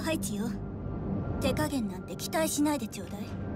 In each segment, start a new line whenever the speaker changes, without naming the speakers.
配置よ。手加減なんて期待しないでちょうだい。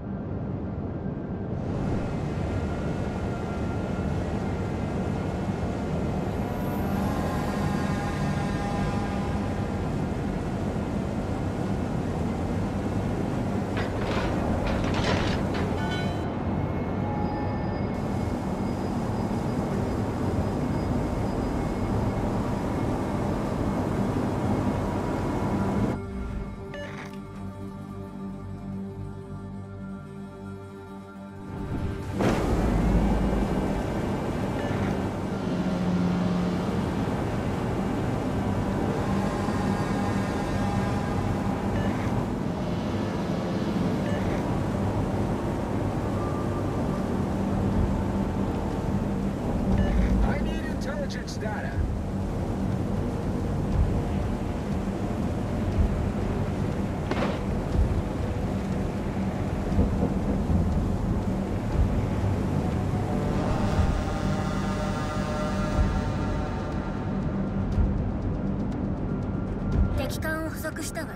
したわ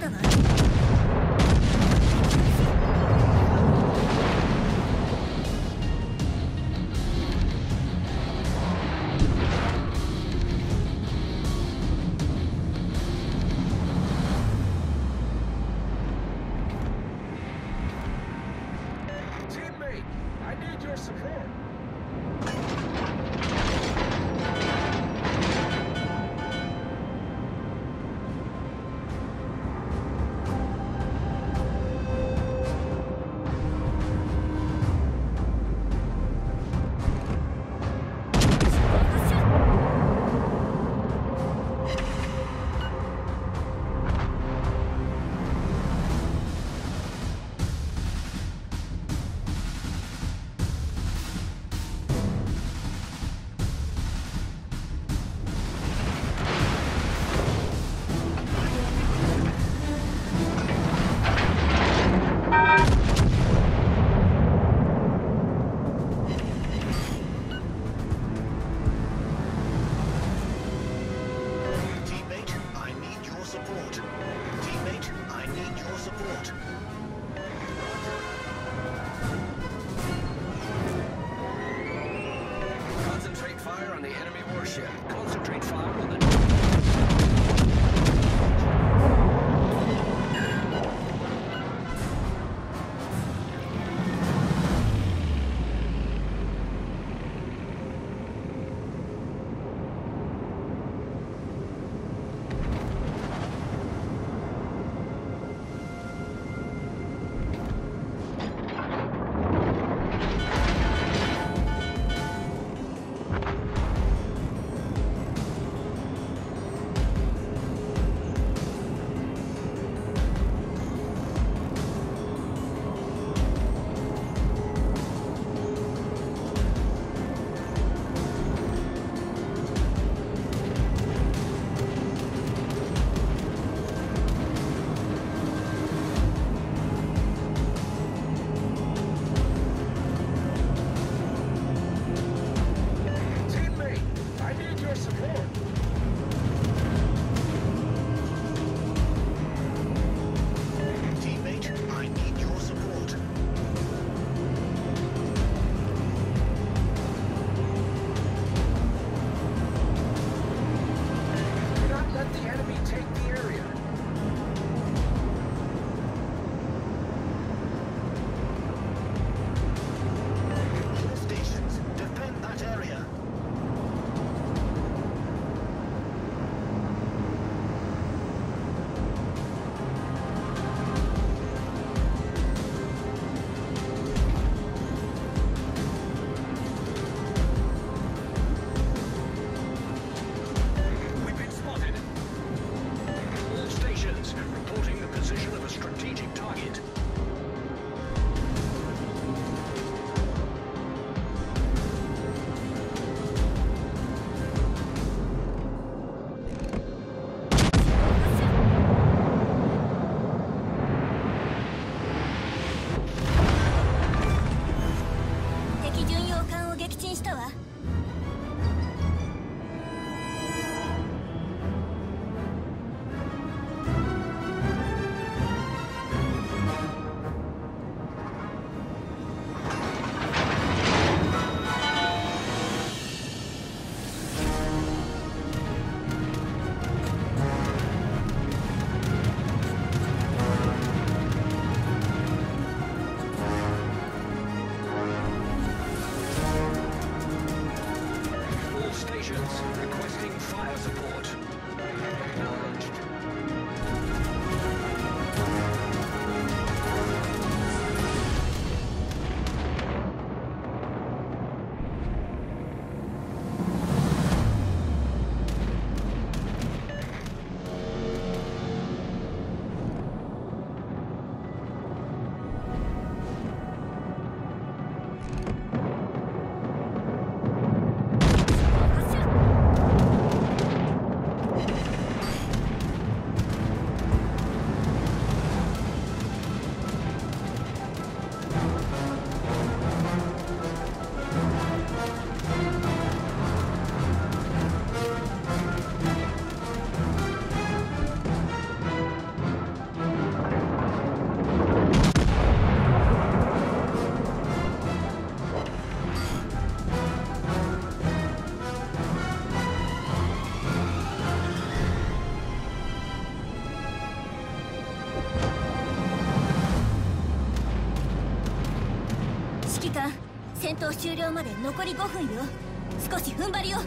だな終了まで残り5分よ。少し踏ん張りを。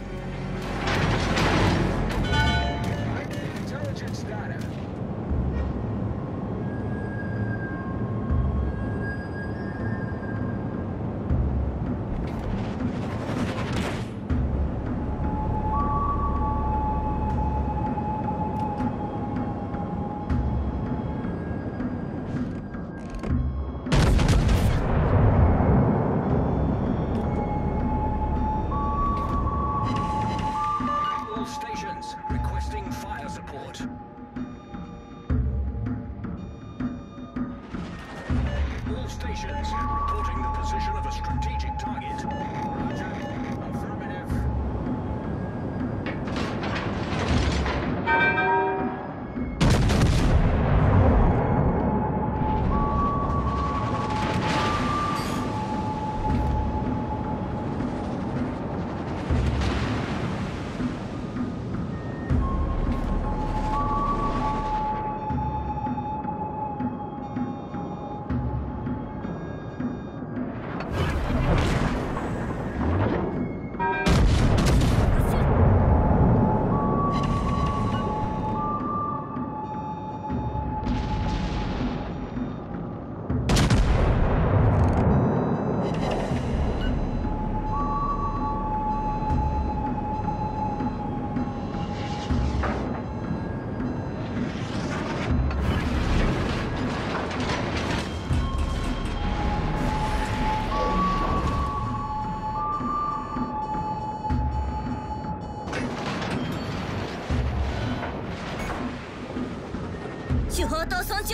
こ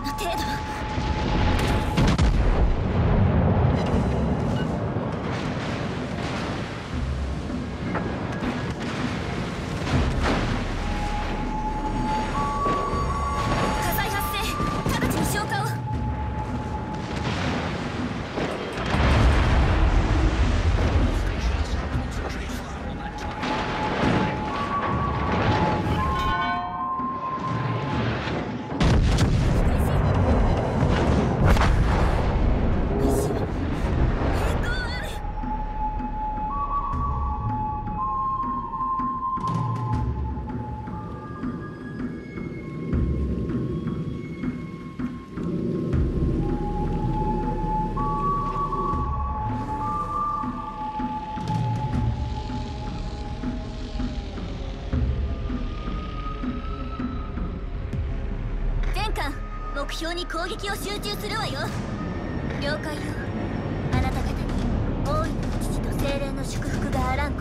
の程度標に攻撃を集中するわよ。了解よ。あなた方に大いの父と精霊の祝福があらん